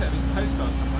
set of his postcards